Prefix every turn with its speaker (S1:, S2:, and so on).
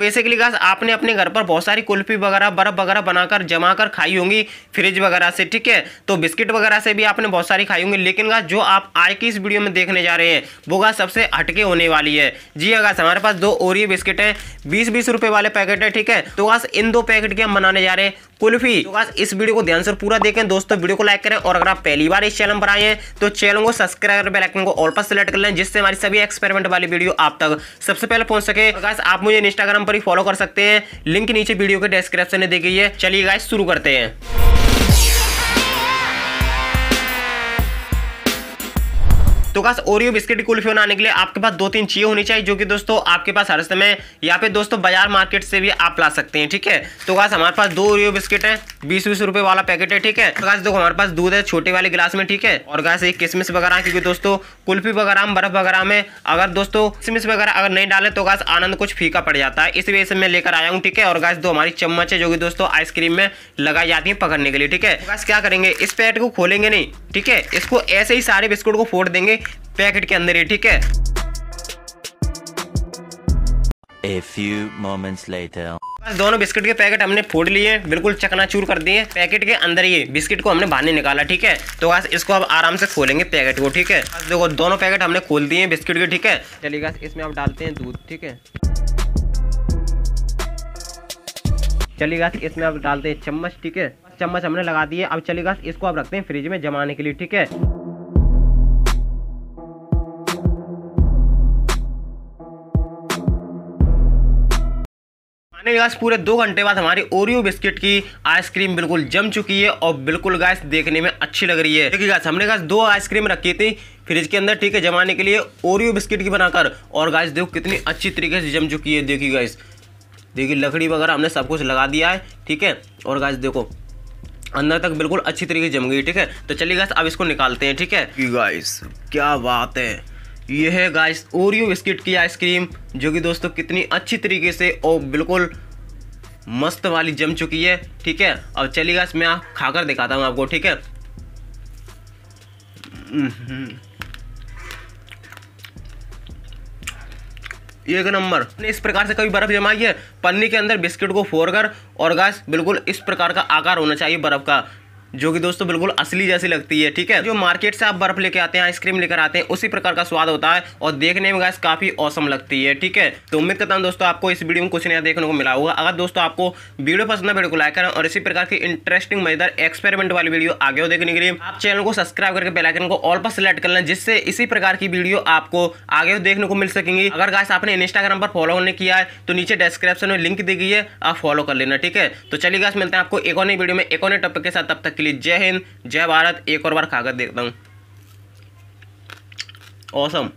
S1: Basically guys आपने अपने घर पर बहुत सारी कुल्फी वगैरह, बर्फ़ वगैरह बनाकर जमा कर खाई होंगी फ्रिज वगैरह से, ठीक है? तो बिस्किट वगैरह से भी आपने बहुत सारी खाई होंगी, लेकिन गाइस जो आप आज की इस वीडियो में देखने जा रहे हैं, वो गाइस सबसे हटके होने वाली है। जी हाँ गाइस हमारे पास दो ओरियो बिस्किट है बीस बीस रुपए वाले पैकेट है, ठीक है? तो गाइस इन दो पैकेट के हम बनाने जा रहे हैं कुल्फी तो बस इस वीडियो को ध्यान से पूरा देखें। दोस्तों, वीडियो को लाइक करें और अगर आप पहली बार इस चैनल पर आए हैं तो चैनल को सब्सक्राइब कर को ऑल पर सेलेक्ट कर लें, जिससे हमारी सभी एक्सपेरिमेंट वाली वीडियो आप तक सबसे पहले पहुँच सके। तो गाइस आप मुझे इंस्टाग्राम पर ही फॉलो कर सकते हैं। लिंक नीचे वीडियो के डिस्क्रिप्शन में दी गई है। चलिए गाइस शुरू करते हैं। तो खास ओरियो बिस्किट कुल्फी बनाने के लिए आपके पास दो तीन चीज़ें होनी चाहिए, जो कि दोस्तों आपके पास हर समय यहाँ पे दोस्तों बाज़ार मार्केट से भी आप ला सकते हैं, ठीक है? तो खास हमारे पास दो ओरियो बिस्किट है बीस बीस रुपए वाला पैकेट है, ठीक है? तो खास देखो, हमारे पास दूध है, छोटे वाले गिलास में, ठीक है? और गास एक किसमिस वगैरह, क्योंकि दोस्तों कुल्फी वगैरह में बर्फ़ वगैरह में अगर दोस्तों किसमिस वगैरह अगर नहीं डाले तो गास आनंद कुछ फीका पड़ जाता है। इस वजह से मैं लेकर आया हूँ, ठीक है? और गास दो हमारी चम्मच है, जो कि दोस्तों आइसक्रीम में लगाई जाती है पकड़ने के लिए, ठीक है? गास क्या करेंगे? इस पैकेट को खोलेंगे नहीं ठीक है? इसको ऐसे ही सारे बिस्कुट को फोड़ देंगे पैकेट के अंदर ही ठीक है?
S2: A few moments later.
S1: बस दोनों बिस्किट के पैकेट हमने फोड़ लिए बिल्कुल चकनाचूर कर दिए पैकेट के अंदर ये बिस्किट को हमने बाहर निकाला ठीक है? तो बस इसको अब आराम से खोलेंगे पैकेट को ठीक है? बस देखो दोनों पैकेट हमने खोल दिए बिस्किट के ठीक है? चलिए इसमें आप डालते हैं दूध ठीक है? बस इसमें अब डालते हैं चम्मच, ठीक है? चम्मच हमने लगा दिए अब बस इसको अब रखते हैं फ्रिज में जमाने के लिए, ठीक है? गाइस पूरे दो घंटे बाद हमारी ओरियो बिस्किट की आइसक्रीम बिल्कुल जम चुकी है और बिल्कुल गैस देखने में अच्छी लग रही है। देखिए गाइस हमने गाइस दो आइसक्रीम रखी थी फ्रिज के अंदर, ठीक है? जमाने के लिए ओरियो बिस्किट की बनाकर। और गैस देखो कितनी अच्छी तरीके से जम चुकी है, देखिए गाइस देखिए, लकड़ी वगैरह हमने सब कुछ लगा दिया है, ठीक है? और गाइस देखो, अंदर तक बिल्कुल अच्छी तरीके से जम गई, ठीक है? तो चलिए गाइस अब इसको निकालते हैं, ठीक है? गाइस क्या बात है? ये है गाइस ओरियो बिस्किट की आइसक्रीम जो कि दोस्तों कितनी अच्छी तरीके से और बिल्कुल मस्त वाली जम चुकी है, ठीक है? अब चलिए गाइस मैं खाकर दिखाता हूँ आपको, ठीक है? एक नंबर। इस प्रकार से कभी बर्फ़ जमाई है, पन्नी के अंदर बिस्किट को फोड़कर, और गैस बिल्कुल इस प्रकार का आकार होना चाहिए बर्फ़ का। जो कि दोस्तों बिल्कुल असली जैसी लगती है, ठीक है? जो मार्केट से आप बर्फ़ लेके आते हैं, आइसक्रीम लेकर आते हैं, उसी प्रकार का स्वाद होता है और देखने में गैस काफ़ी औसम लगती है, ठीक है? तो उम्मीद करता हूँ दोस्तों आपको इस वीडियो में कुछ नया देखने को मिला होगा। अगर दोस्तों आपको वीडियो पसंद है, वीडियो को लाइक करें और इसी प्रकार की इंटरेस्टिंग मज़ेदार एक्सपेरिमेंट वाली वीडियो आगे देखने के लिए, आप चैनल को सब्सक्राइब करके बेलाइकन को ऑल पर सिलेक्ट कर लें, जिससे इसी प्रकार की वीडियो आपको आगे देखने को मिल सकेंगी। अगर गाइस आपने इंस्टाग्राम पर फॉलो नहीं किया है तो नीचे डिस्क्रिप्शन में लिंक दी गई है, आप फॉलो कर लेना, ठीक है? तो चलिए गाइस मिलते हैं आपको एक और नई वीडियो में, एक और नए टॉपिक के साथ, तब तक के लिए जय हिंद जय भारत एक और बार खाकर देखता हूँ। औसम